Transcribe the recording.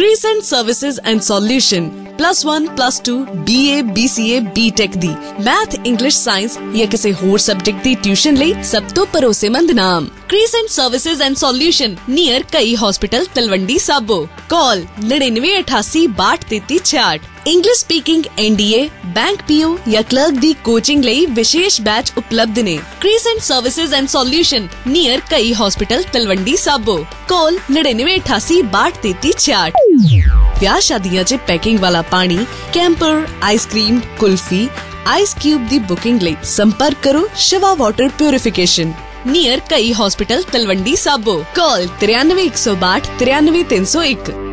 Greece Services and Solution. Plus one, plus two B A B C A B tech the. Math, English, science, या किसी होर subject दी tuition लाई सब तो भरोसेमंद नाम। Crescent services and solution near कई hospital, Talwandi, Sabo. Call नड़िन्नवे अठासी बाट तेती छियाठ English speaking N D A bank PO, या क्लर्क दी कोचिंग लाई विशेष बैच उपलब्ध ने। Crescent services and solution near कई हॉस्पिटल, तलवंडी, साबो। कॉल नड़िनवे अठासी बाट तेती छियाठ ਵਿਆਹ ਸ਼ਾਦੀਆਂ 'ਚ ਪੈਕਿੰਗ ਵਾਲਾ ਪਾਣੀ camper ice cream kulfi ice cube ਦੀ ਬੁਕਿੰਗ ਲਈ ਸੰਪਰਕ ਕਰੋ ਸ਼ਿਵਾ ਵਾਟਰ ਪਿਉਰਿਫਿਕੇਸ਼ਨ ਨੀਅਰ ਕਈ ਹਸਪੀਟਲ ਤਲਵੰਡੀ ਸਾਬੋ ਕਾਲ 9312 93301